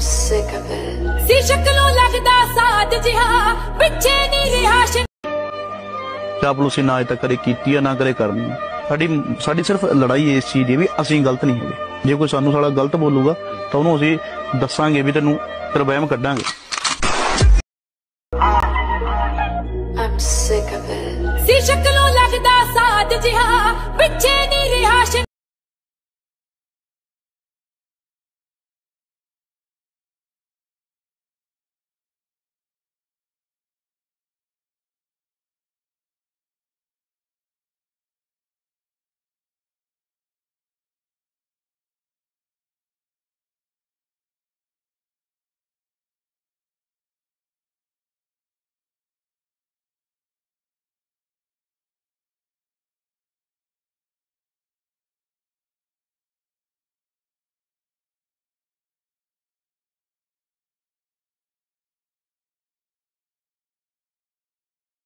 sick of it. ਸੀ ਸ਼ਕਲੋਂ ਲੱਗਦਾ ਸਾਦ ਜਿਹਾ ਪਿੱਛੇ ਨਹੀਂ ਰਿਹਾ ਸ਼ ਚਾਪਲੂਸੀ ਨਾ ਅਜੇ ਤੱਕ ਕਰੇ ਕੀਤੀ ਆ ਨਾ ਕਰੇ ਕਰਨੀ ਸਾਡੀ ਸਾਡੀ ਸਿਰਫ ਲੜਾਈ ਇਸ ਚੀਜ਼ ਦੀ ਵੀ ਅਸੀਂ ਗਲਤ ਨਹੀਂ ਹੈਗੇ ਜੇ ਕੋਈ ਸਾਨੂੰ ਸਾਲਾ ਗਲਤ ਬੋਲੂਗਾ ਤਾਂ ਉਹਨੂੰ ਅਸੀਂ ਦੱਸਾਂਗੇ ਵੀ ਤੈਨੂੰ ਤਰਬੈਮ ਕੱਢਾਂਗੇ I'm sick of it. ਸੀ ਸ਼ਕਲੋਂ ਲੱਗਦਾ ਸਾਦ ਜਿਹਾ ਪਿੱਛੇ